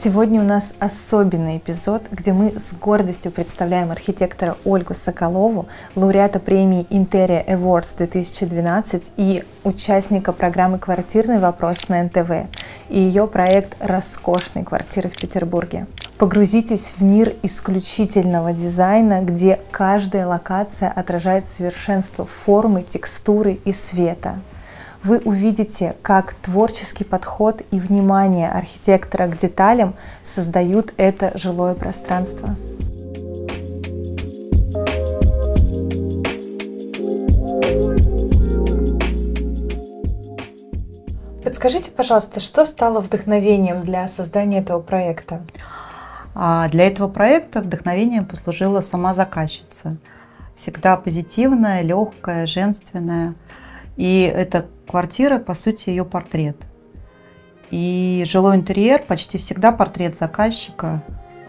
Сегодня у нас особенный эпизод, где мы с гордостью представляем архитектора Ольгу Соколову, лауреата премии Interia Awards 2012 и участника программы «Квартирный вопрос» на НТВ и ее проект «Роскошные квартиры в Петербурге». Погрузитесь в мир исключительного дизайна, где каждая локация отражает совершенство формы, текстуры и света – вы увидите, как творческий подход и внимание архитектора к деталям создают это жилое пространство. Подскажите, пожалуйста, что стало вдохновением для создания этого проекта? А для этого проекта вдохновением послужила сама заказчица. Всегда позитивная, легкая, женственная. И эта квартира, по сути, ее портрет. И жилой интерьер почти всегда портрет заказчика,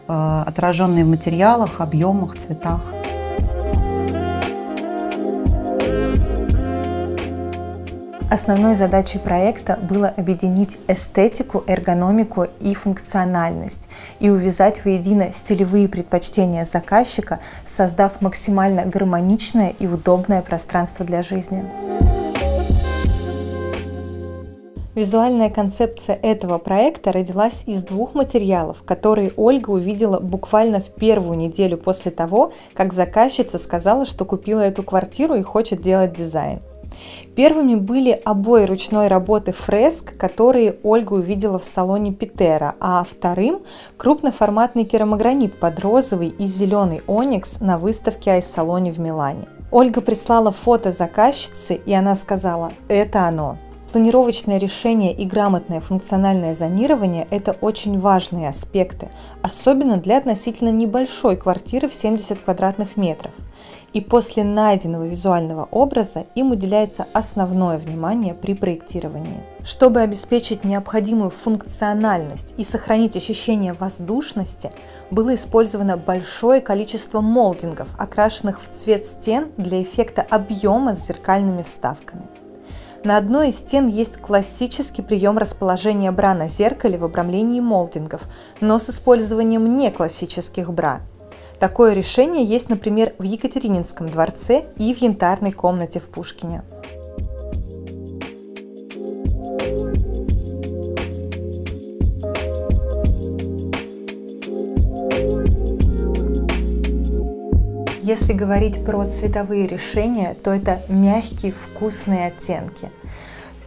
э, отраженный в материалах, объемах, цветах. Основной задачей проекта было объединить эстетику, эргономику и функциональность и увязать воедино стилевые предпочтения заказчика, создав максимально гармоничное и удобное пространство для жизни. Визуальная концепция этого проекта родилась из двух материалов, которые Ольга увидела буквально в первую неделю после того, как заказчица сказала, что купила эту квартиру и хочет делать дизайн. Первыми были обои ручной работы фреск, которые Ольга увидела в салоне Питера, а вторым – крупноформатный керамогранит под розовый и зеленый оникс на выставке Айс-салоне в Милане. Ольга прислала фото заказчицы, и она сказала «это оно». Планировочное решение и грамотное функциональное зонирование – это очень важные аспекты, особенно для относительно небольшой квартиры в 70 квадратных метров. И после найденного визуального образа им уделяется основное внимание при проектировании. Чтобы обеспечить необходимую функциональность и сохранить ощущение воздушности, было использовано большое количество молдингов, окрашенных в цвет стен для эффекта объема с зеркальными вставками. На одной из стен есть классический прием расположения бра на зеркале в обрамлении молдингов, но с использованием не классических бра. Такое решение есть, например, в Екатерининском дворце и в янтарной комнате в Пушкине. Если говорить про цветовые решения, то это мягкие вкусные оттенки.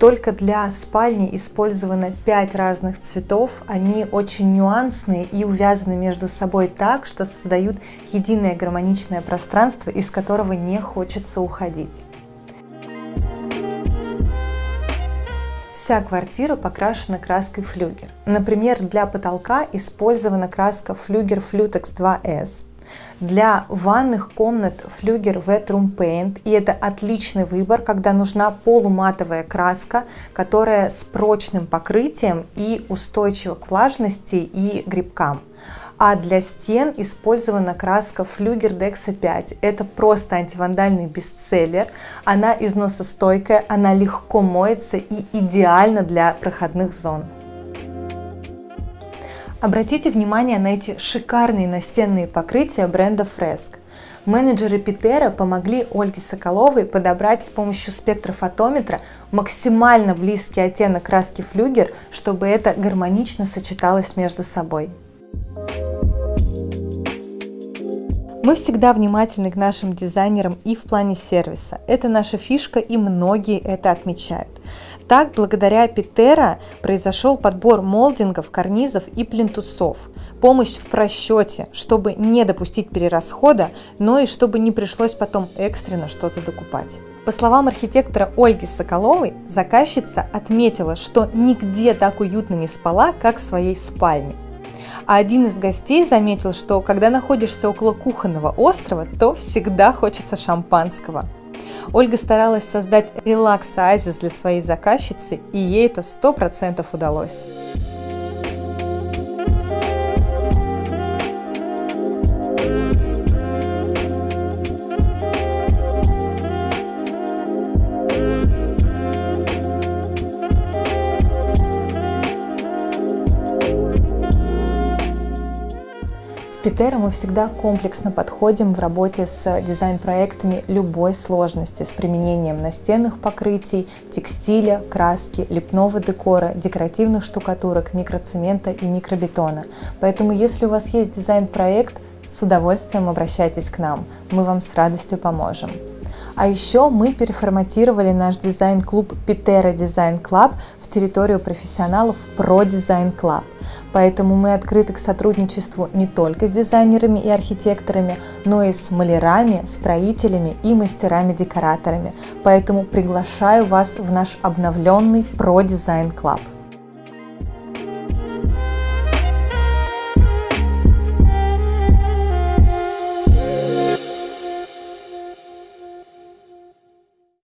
Только для спальни использовано 5 разных цветов. Они очень нюансные и увязаны между собой так, что создают единое гармоничное пространство, из которого не хочется уходить. Вся квартира покрашена краской флюгер. Например, для потолка использована краска флюгер Flutex 2S. Для ванных комнат флюгер Wet Room Paint, и это отличный выбор, когда нужна полуматовая краска, которая с прочным покрытием и устойчива к влажности и грибкам. А для стен использована краска Флюгер Dexa 5. Это просто антивандальный бестселлер. Она износостойкая, она легко моется и идеальна для проходных зон. Обратите внимание на эти шикарные настенные покрытия бренда Fresk. Менеджеры Питера помогли Ольге Соколовой подобрать с помощью спектрофотометра максимально близкий оттенок краски флюгер, чтобы это гармонично сочеталось между собой. Мы всегда внимательны к нашим дизайнерам и в плане сервиса. Это наша фишка, и многие это отмечают. Так, благодаря Питера произошел подбор молдингов, карнизов и плинтусов. Помощь в просчете, чтобы не допустить перерасхода, но и чтобы не пришлось потом экстренно что-то докупать. По словам архитектора Ольги Соколовой, заказчица отметила, что нигде так уютно не спала, как в своей спальне. А один из гостей заметил, что когда находишься около кухонного острова, то всегда хочется шампанского. Ольга старалась создать релакс-оазис для своей заказчицы, и ей это 100% удалось. Питера мы всегда комплексно подходим в работе с дизайн-проектами любой сложности с применением настенных покрытий, текстиля, краски, лепного декора, декоративных штукатурок, микроцемента и микробетона. Поэтому если у вас есть дизайн-проект, с удовольствием обращайтесь к нам, мы вам с радостью поможем. А еще мы переформатировали наш дизайн-клуб Pitera Design Club в территорию профессионалов Pro Design Club. Поэтому мы открыты к сотрудничеству не только с дизайнерами и архитекторами, но и с малярами, строителями и мастерами-декораторами. Поэтому приглашаю вас в наш обновленный Pro Design Club.